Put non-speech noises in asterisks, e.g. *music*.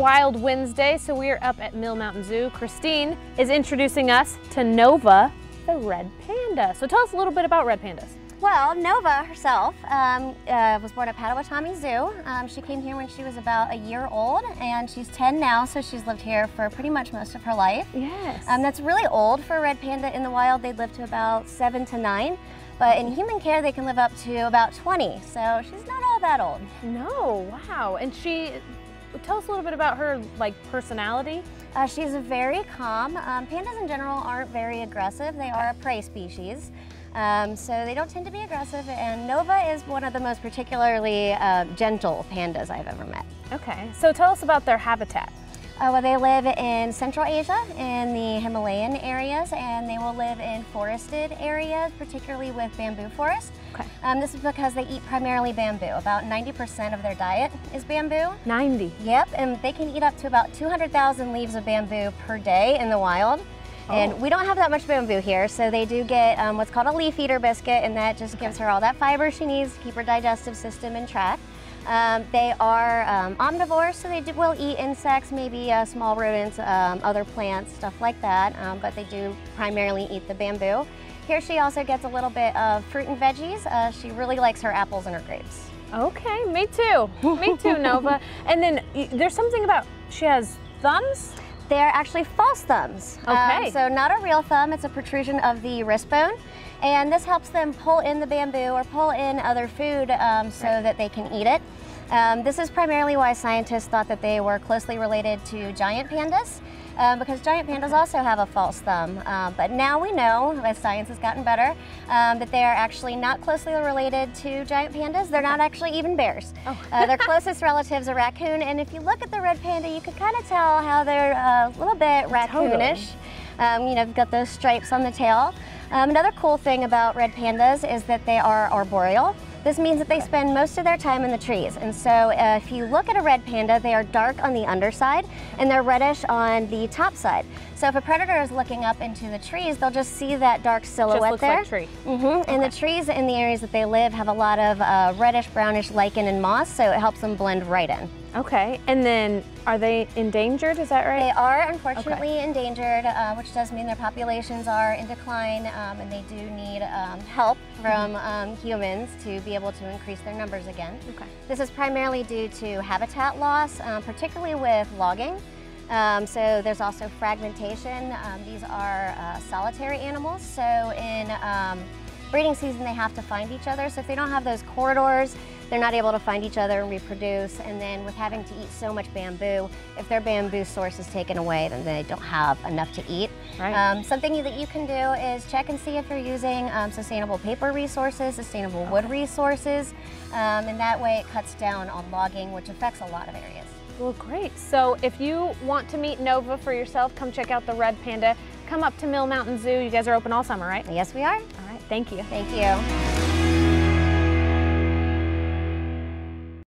Wild Wednesday, so we are up at Mill Mountain Zoo. Christine is introducing us to Nova, the red panda. So tell us a little bit about red pandas. Well, Nova herself um, uh, was born at Potawatomi Zoo. Um, she came here when she was about a year old, and she's 10 now, so she's lived here for pretty much most of her life. Yes. Um, that's really old for a red panda in the wild. They live to about seven to nine, but in human care, they can live up to about 20, so she's not all that old. No, wow. And she, tell us a little bit about her like personality. Uh, she's very calm. Um, pandas in general aren't very aggressive. They are a prey species. Um, so they don't tend to be aggressive and Nova is one of the most particularly uh, gentle pandas I've ever met. Okay, so tell us about their habitat. Uh, well, they live in Central Asia, in the Himalayan areas, and they will live in forested areas, particularly with bamboo forest. Okay. Um, this is because they eat primarily bamboo. About 90% of their diet is bamboo. 90. Yep, and they can eat up to about 200,000 leaves of bamboo per day in the wild. And Oh. we don't have that much bamboo here, so they do get um, what's called a leaf eater biscuit, and that just gives her all that fiber she needs to keep her digestive system in track. Um, they are um, omnivores, so they do, will eat insects, maybe uh, small rodents, um, other plants, stuff like that, um, but they do primarily eat the bamboo. Here she also gets a little bit of fruit and veggies. Uh, she really likes her apples and her grapes. Okay, me too. Me too, Nova. *laughs* And then there's something about she has thumbs. They're actually false thumbs. Um, Okay. so not a real thumb, it's a protrusion of the wrist bone. And this helps them pull in the bamboo or pull in other food um, so Right. that they can eat it. Um, this is primarily why scientists thought that they were closely related to giant pandas. Um, because giant pandas also have a false thumb. Um, but now we know, as science has gotten better, um, that they are actually not closely related to giant pandas. They're not actually even bears. Oh. Uh, their *laughs* closest relatives are raccoon, and if you look at the red panda, you can kind of tell how they're uh, a little bit raccoonish. Um, you know, they've got those stripes on the tail. Um, another cool thing about red pandas is that they are arboreal. This means that they spend most of their time in the trees. And so uh, if you look at a red panda, they are dark on the underside and they're reddish on the top side. So if a predator is looking up into the trees, they'll just see that dark silhouette just looks there. like tree. Mm -hmm. And the trees in the areas that they live have a lot of uh, reddish, brownish lichen and moss, so it helps them blend right in. Okay, and then are they endangered? Is that right? They are unfortunately endangered, uh, which does mean their populations are in decline um, and they do need um, help from um, humans to be able to increase their numbers again. Okay. This is primarily due to habitat loss, um, particularly with logging. Um, so there's also fragmentation. Um, these are uh, solitary animals, so in um, breeding season they have to find each other. So if they don't have those corridors, they're not able to find each other and reproduce. And then with having to eat so much bamboo, if their bamboo source is taken away, then they don't have enough to eat. Right. Um, something that you can do is check and see if you're using um, sustainable paper resources, sustainable wood resources, um, and that way it cuts down on logging, which affects a lot of areas. Well, great. So if you want to meet Nova for yourself, come check out the red panda. Come up to Mill Mountain Zoo. You guys are open all summer, right? Yes, we are. All right, thank you. Thank you.